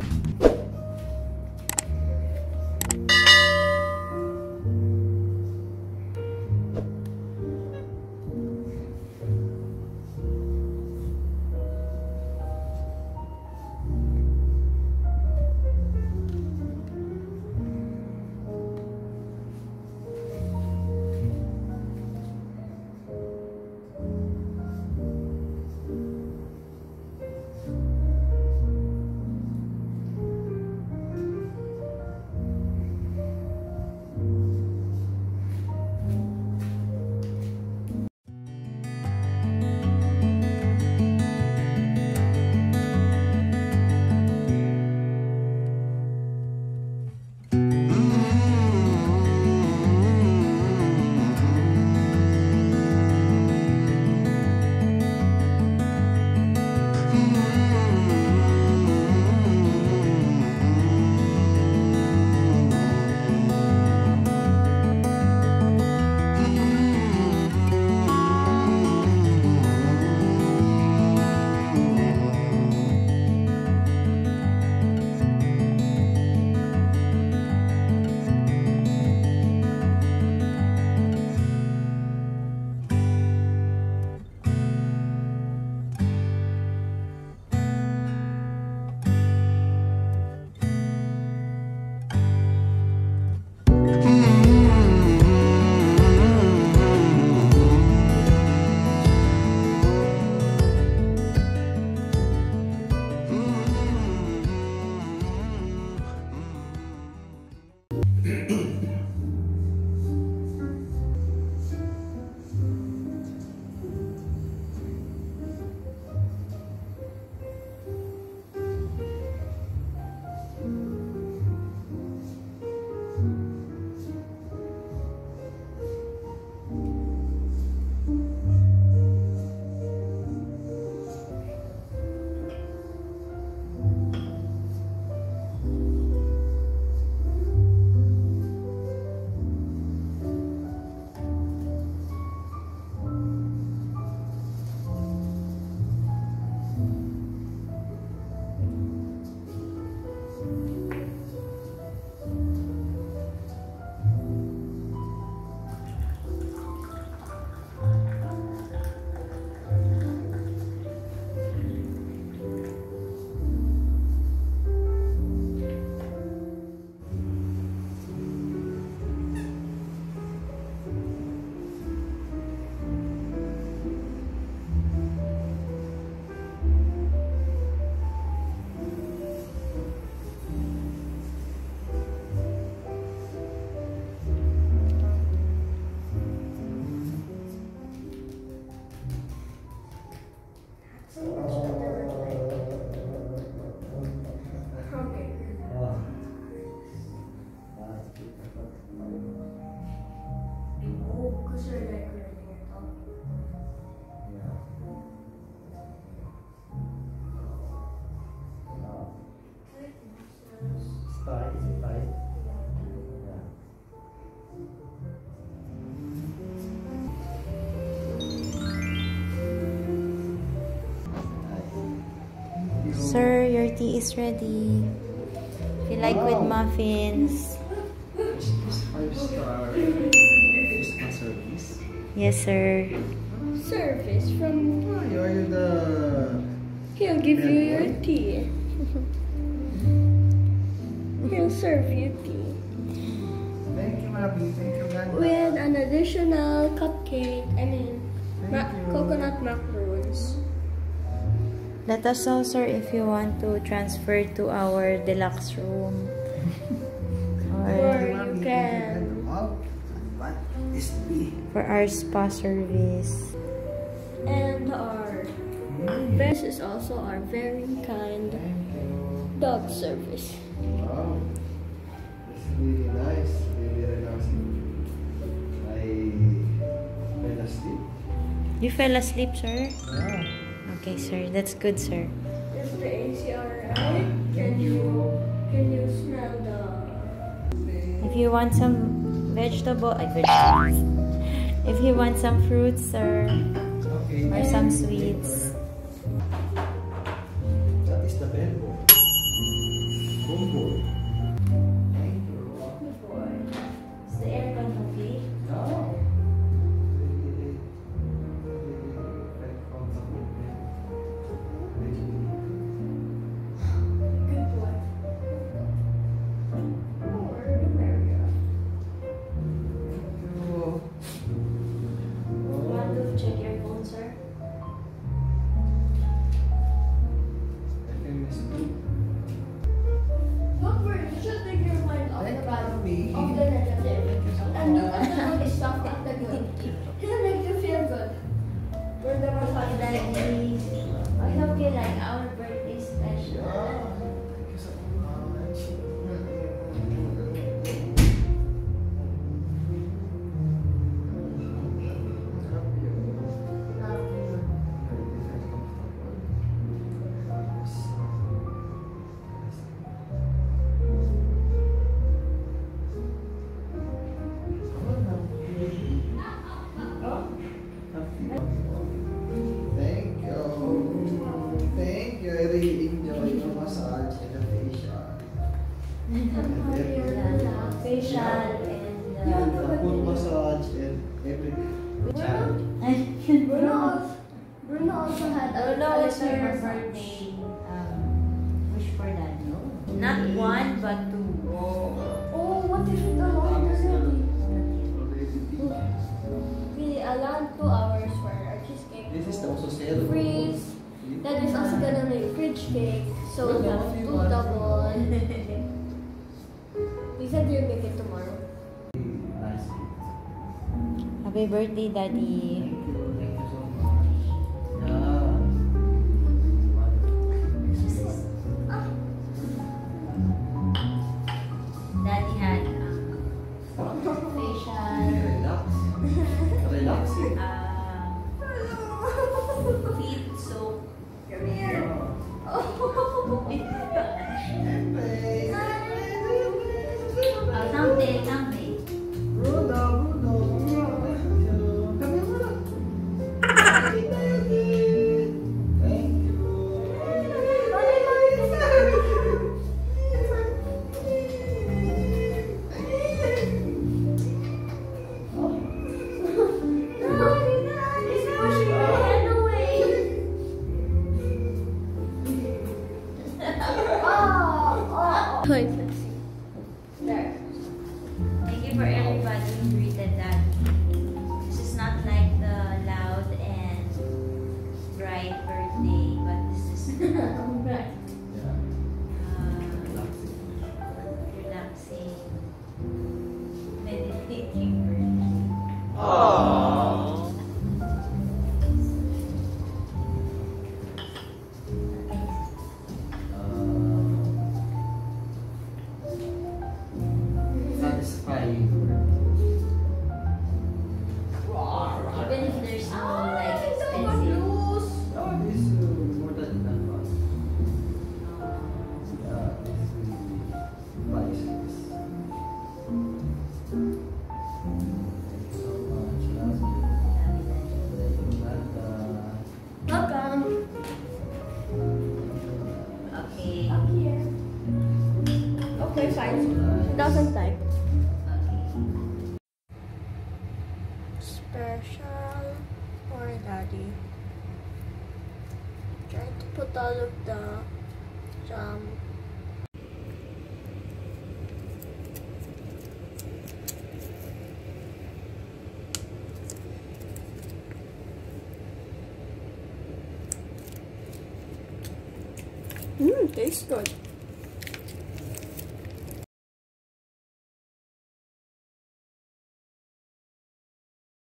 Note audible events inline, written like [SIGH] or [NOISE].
10. Sir, your tea is ready. If you like with muffins. Five star Christmas service. Yes, sir. Service from Why are the he'll give you your tea. He'll serve you tea Thank you, Mabi. Thank you, God. with an additional cupcake. I mean, ma- Thank you. coconut macaroons. Let us know, sir, if you want to transfer to our deluxe room. [LAUGHS] Or Or you can what is the for our spa service. and our best is also our very kind dog service. Wow. It's really nice. Really relaxing. I fell asleep. You fell asleep, sir? Yeah. Okay, sir. That's good, sir. Is the AC alright? Can you can you smell the If you want some vegetable, ay, vegetables. If you want some fruits, sir, Okay. or some sweets. big, so we have two double. we said we'll make it tomorrow. Happy birthday, Daddy. doesn't type. Special for daddy. Try to put all of the jam. Mmm, tastes good.